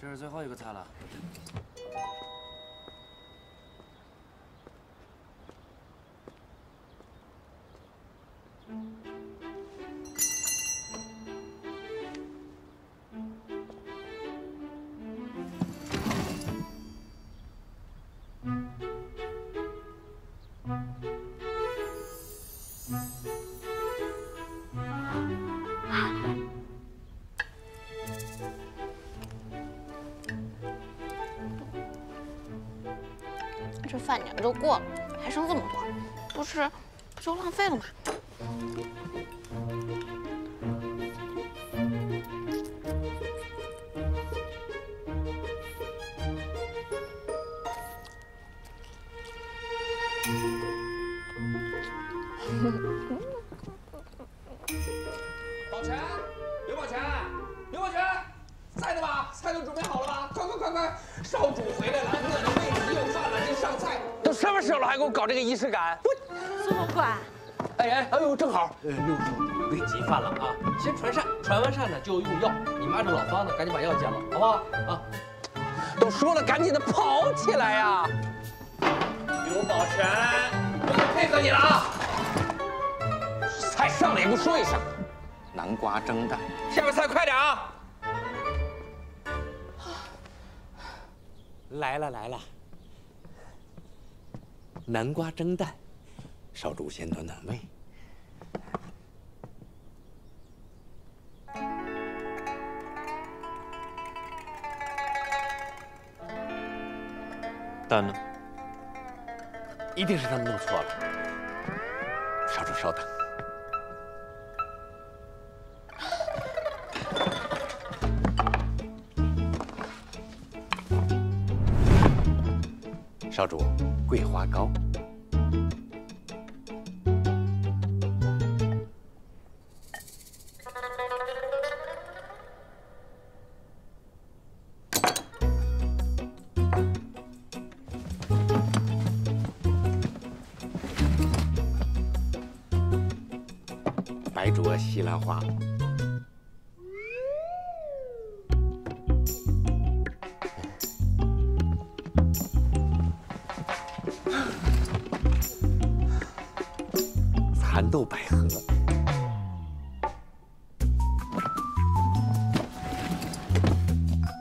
这是最后一个菜了。你们都过了，还剩这么多，不吃不就浪费了吗？宝全，刘宝全，刘宝全，在呢吧？菜都准备好了吧？快快快快，少主回来了，么时候了，还给我搞这个仪式感？我这么快？哎哎，哎呦，正好，呃，六叔，别急犯了啊，先传膳，传完膳呢就用药。你妈这老方子，赶紧把药煎了，好不好？啊，都说了，赶紧的跑起来呀！刘宝全，我得配合你了啊！菜上来也不说一声，南瓜蒸蛋，下面菜快点啊！来了来了，南瓜蒸蛋，少主先暖暖胃。蛋呢？一定是他们弄错了。少主稍等。少主，桂花糕。白灼西兰花。蚕豆百合。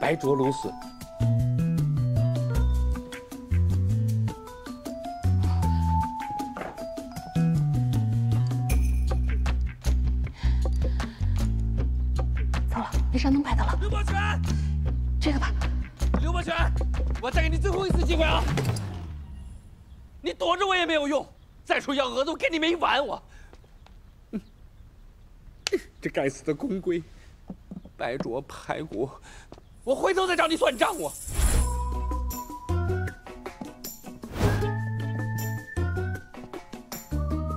白灼芦笋。走了，没山东牌的了，刘伯全，这个吧。刘伯全，我再给你最后一次机会啊！你躲着我也没有用，再说要鹅子，我跟你没完，我。嗯 这该死的公规，白灼排骨，我回头再找你算账，我。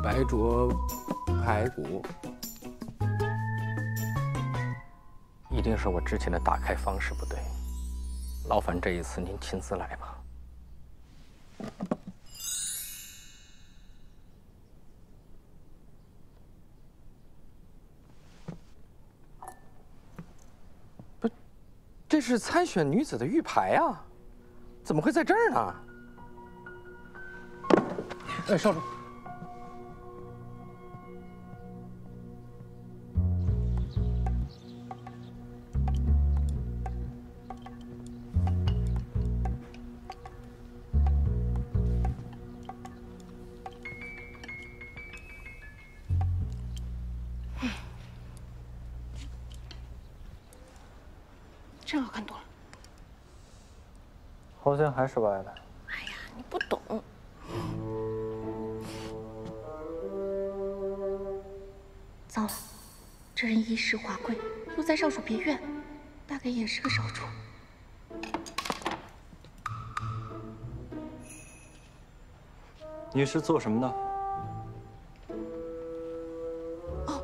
白灼排骨，一定是我之前的打开方式不对，劳烦这一次您亲自来吧。不，这是参选女子的玉牌啊，怎么会在这儿呢？哎，少主。好像还是歪的。哎呀，你不懂。糟了，这人衣饰华贵，又在少主别院，大概也是个少主。你是做什么的？哦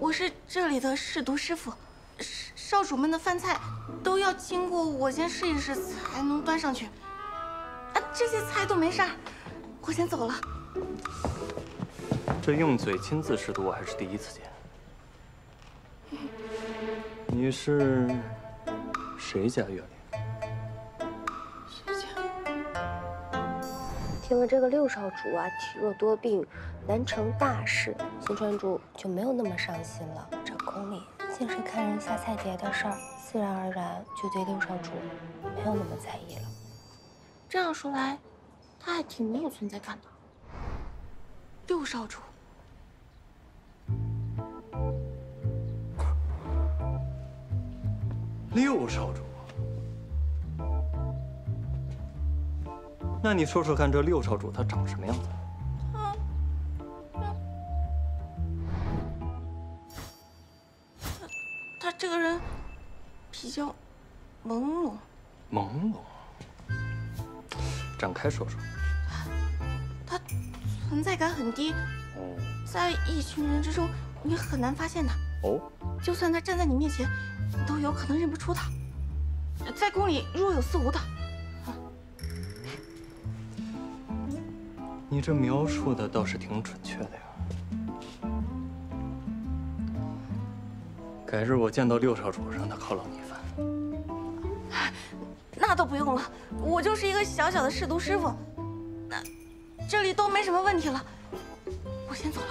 我是这里的侍读师傅，少少主们的饭菜都要经过我先试一试才能端上去。啊，这些菜都没事儿，我先走了。这用嘴亲自试毒，我还是第一次见。你是谁家月令？谁家？听闻这个六少主啊体弱多病，难成大事，新川主就没有那么伤心了。这宫里尽是看人下菜碟的事儿，自然而然就对六少主没有那么在意了。这样说来，他还挺没有存在感的。六少主，六少主。那你说说看，这六少主他长什么样子？这个人比较朦胧，朦胧。展开说说。他存在感很低，在一群人之中你很难发现他。哦，就算他站在你面前，你都有可能认不出他。在宫里若有似无的。你这描述的倒是挺准确的呀。改日我见到六少主，让他犒劳你一番。那都不用了，我就是一个小小的侍读师傅，那这里都没什么问题了。我先走了。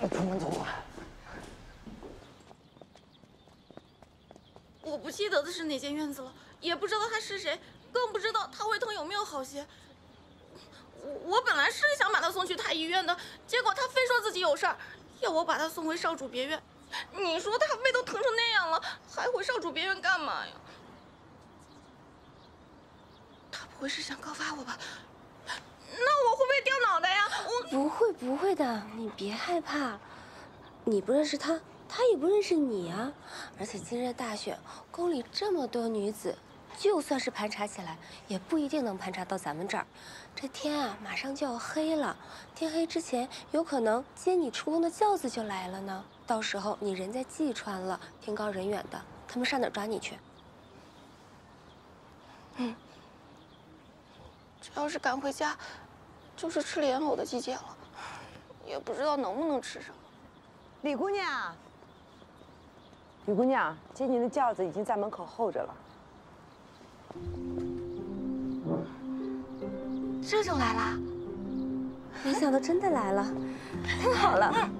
我出门走啊。我不记得的是哪间院子了，也不知道他是谁，更不知道他胃疼有没有好些。我我本来是想把他送去太医院的，结果他非说自己有事儿，要我把他送回少主别院。你说他胃都疼成那样了，还回少主别院干嘛呀？他不会是想告发我吧？那我会掉脑袋呀？我不会不会的，你别害怕。你不认识他，他也不认识你啊。而且今日大选，宫里这么多女子，就算是盘查起来，也不一定能盘查到咱们这儿。这天啊，马上就要黑了，天黑之前，有可能接你出宫的轿子就来了呢。到时候你人在济川了，天高人远的，他们上哪儿抓你去？嗯，这要是赶回家，就是吃莲藕的季节了，也不知道能不能吃上。李姑娘，李姑娘，接您的轿子已经在门口候着了。这就来啦？没想到真的来了，太好了。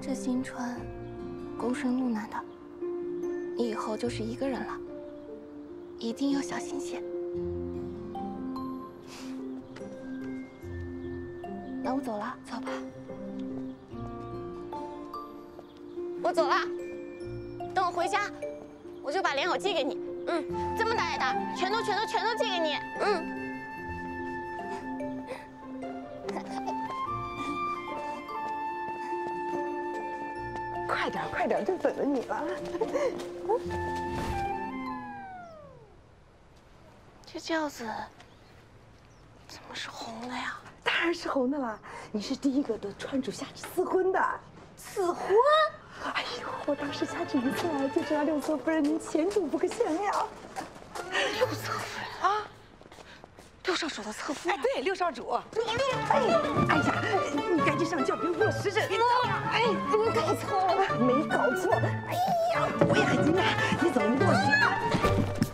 这新川，孤身路难的，你以后就是一个人了，一定要小心些。那我走了，走吧。我走了，等我回家，我就把莲藕寄给你。嗯，这么大一袋，全都全都全都寄给你。嗯。快点，快点，就等着你了。轿子怎么是红的呀？当然是红的啦！你是第一个得川主下旨赐婚的。赐婚？哎呦，我当时下旨一出来，就知道六侧夫人您前途不可限量。六侧夫人啊？六少主的侧夫人？哎，对，六少主。哎，哎呀，你赶紧上轿，别误了时辰。哎，你搞错了，没搞错。哎呀，我也很惊讶，你怎么那么学？